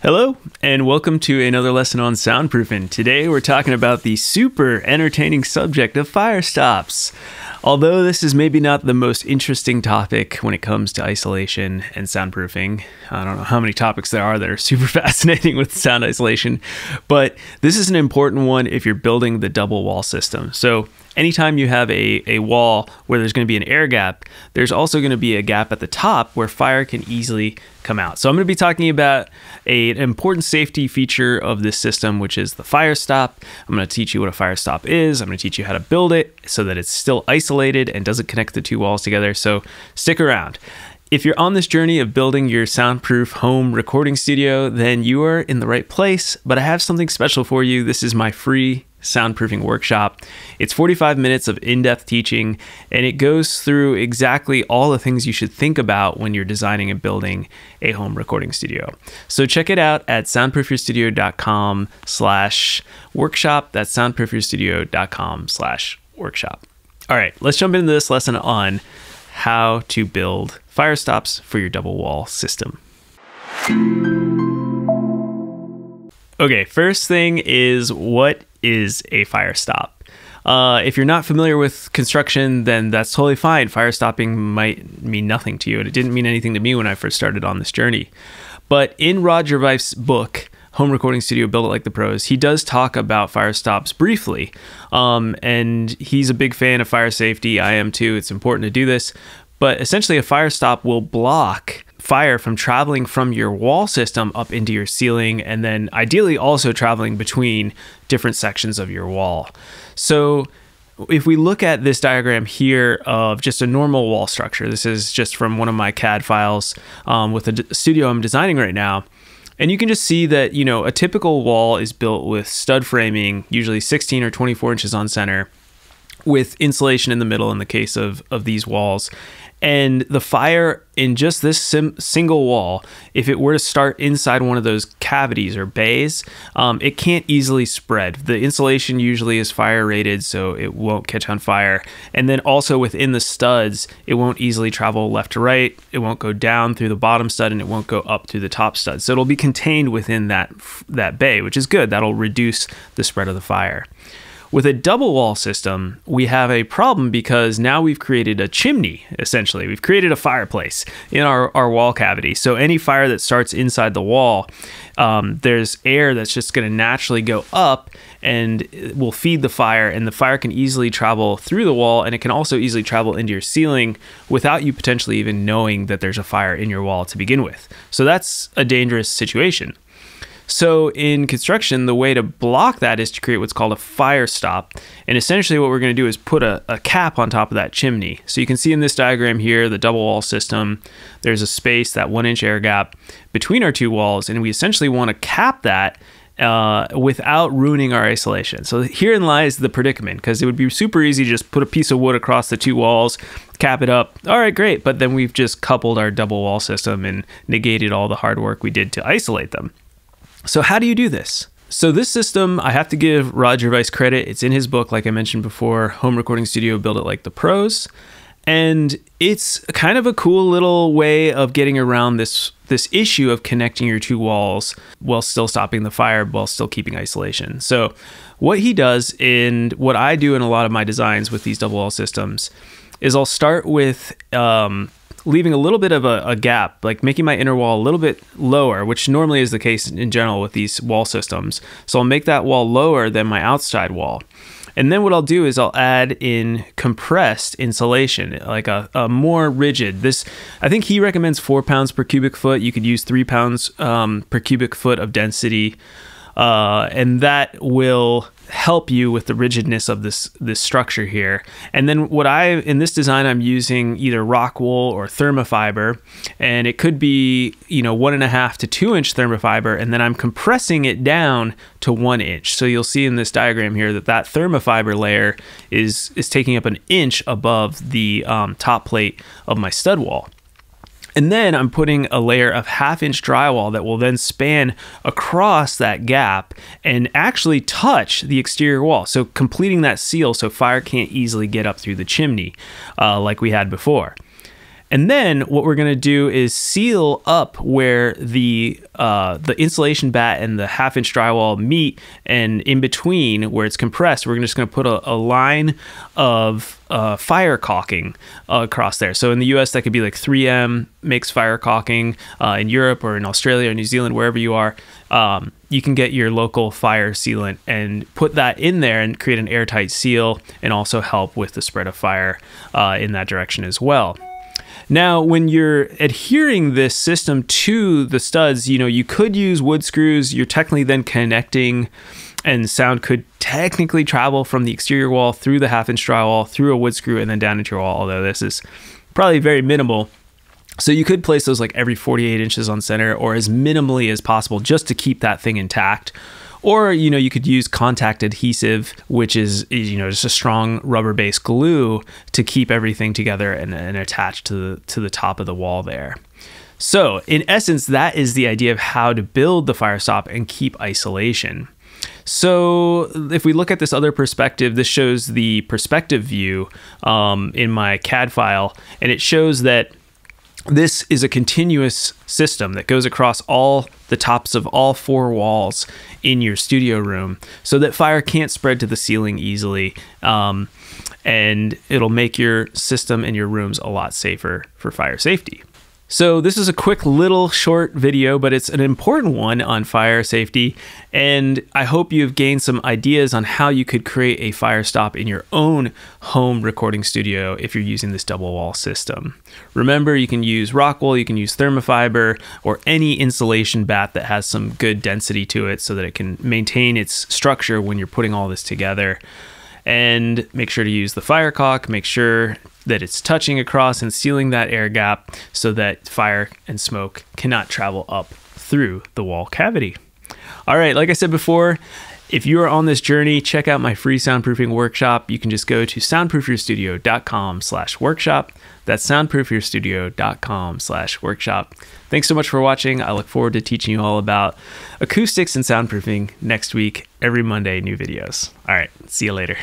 Hello, and welcome to another lesson on soundproofing. Today we're talking about the super entertaining subject of fire stops. Although this is maybe not the most interesting topic when it comes to isolation and soundproofing, I don't know how many topics there are that are super fascinating with sound isolation, but this is an important one if you're building the double wall system. So anytime you have a, a wall where there's going to be an air gap, there's also going to be a gap at the top where fire can easily come out. So I'm going to be talking about a, an important safety feature of this system, which is the fire stop. I'm going to teach you what a fire stop is. I'm going to teach you how to build it so that it's still isolated and doesn't connect the two walls together. So stick around. If you're on this journey of building your soundproof home recording studio, then you are in the right place. But I have something special for you. This is my free soundproofing workshop. It's 45 minutes of in depth teaching, and it goes through exactly all the things you should think about when you're designing and building a home recording studio. So check it out at soundproofyourstudio.com slash workshop. That's soundproofyourstudio.com slash workshop. All right, let's jump into this lesson on how to build fire stops for your double wall system. Okay, first thing is what is a fire stop? Uh, if you're not familiar with construction, then that's totally fine. Fire stopping might mean nothing to you, and it didn't mean anything to me when I first started on this journey. But in Rod Gervais's book, Home Recording Studio Build It Like the Pros, he does talk about fire stops briefly. Um, and he's a big fan of fire safety. I am too. It's important to do this. But essentially, a fire stop will block fire from traveling from your wall system up into your ceiling and then ideally also traveling between different sections of your wall. So if we look at this diagram here of just a normal wall structure, this is just from one of my CAD files um, with the studio I'm designing right now. And you can just see that, you know, a typical wall is built with stud framing, usually 16 or 24 inches on center, with insulation in the middle in the case of, of these walls. And the fire in just this single wall, if it were to start inside one of those cavities or bays, um, it can't easily spread. The insulation usually is fire rated, so it won't catch on fire. And then also within the studs, it won't easily travel left to right. It won't go down through the bottom stud, and it won't go up through the top stud. So it'll be contained within that that bay, which is good. That'll reduce the spread of the fire. With a double wall system, we have a problem because now we've created a chimney, essentially. We've created a fireplace in our, our wall cavity. So any fire that starts inside the wall, um, there's air that's just going to naturally go up and will feed the fire, and the fire can easily travel through the wall, and it can also easily travel into your ceiling without you potentially even knowing that there's a fire in your wall to begin with. So that's a dangerous situation. So in construction, the way to block that is to create what's called a fire stop. And essentially what we're going to do is put a, a, cap on top of that chimney. So you can see in this diagram here, the double wall system, there's a space, that one inch air gap between our two walls. And we essentially want to cap that uh, without ruining our isolation. So herein lies the predicament because it would be super easy to just put a piece of wood across the two walls, cap it up. All right, great. But then we've just coupled our double wall system and negated all the hard work we did to isolate them. So, how do you do this? So, this system, I have to give Rod Gervais credit. It's in his book, like I mentioned before Home Recording Studio Build It Like the Pros. And it's kind of a cool little way of getting around this this issue of connecting your two walls while still stopping the fire while still keeping isolation. So what he does and what I do in a lot of my designs with these double wall systems is I'll start with um, leaving a little bit of a, a, gap, like making my inner wall a little bit lower, which normally is the case in general with these wall systems. So I'll make that wall lower than my outside wall. And then what I'll do is I'll add in compressed insulation, like a, a more rigid. This, I think he recommends four pounds per cubic foot. You could use three pounds um, per cubic foot of density, uh, and that will help you with the rigidness of this this structure here. And then what I in this design I'm using either rock wool or Thermafiber, and it could be you know one and a half to two inch Thermafiber, and then I'm compressing it down to one inch. So you'll see in this diagram here that that Thermafiber layer is is taking up an inch above the um, top plate of my stud wall. And then I'm putting a layer of half inch drywall that will then span across that gap and actually touch the exterior wall. So completing that seal so fire can't easily get up through the chimney uh, like we had before. And then what we're going to do is seal up where the uh, the insulation batt and the half inch drywall meet, and in between where it's compressed, we're just going to put a, a, line of uh, fire caulking uh, across there. So in the U.S., that could be like 3M makes fire caulking. Uh, in Europe or in Australia or New Zealand, wherever you are, um, you can get your local fire sealant and put that in there and create an airtight seal, and also help with the spread of fire uh, in that direction as well. Now, when you're adhering this system to the studs, you know, you could use wood screws. You're technically then connecting and sound could technically travel from the exterior wall through the half inch drywall, through a wood screw, and then down into your wall, although this is probably very minimal. So you could place those like every 48 inches on center or as minimally as possible just to keep that thing intact or you know you could use contact adhesive which is you know just a strong rubber based glue to keep everything together and, and attached to the to the top of the wall there. So in essence that is the idea of how to build the fire stop and keep isolation. So if we look at this other perspective, this shows the perspective view um, in my CAD file, and it shows that this is a continuous system that goes across all the tops of all four walls in your studio room so that fire can't spread to the ceiling easily. Um, and it'll make your system and your rooms a lot safer for fire safety. So this is a quick little short video, but it's an important one on fire safety. And I hope you've gained some ideas on how you could create a fire stop in your own home recording studio if you're using this double wall system. Remember, you can use rock wool, you can use Thermafiber, or any insulation batt that has some good density to it so that it can maintain its structure when you're putting all this together and make sure to use the fire caulk. Make sure that it's touching across and sealing that air gap so that fire and smoke cannot travel up through the wall cavity. All right, like I said before, if you are on this journey, check out my free soundproofing workshop. You can just go to soundproofyourstudio.com slash workshop. That's soundproofyourstudio.com slash workshop. Thanks so much for watching. I look forward to teaching you all about acoustics and soundproofing next week, every Monday, new videos. All right, see you later.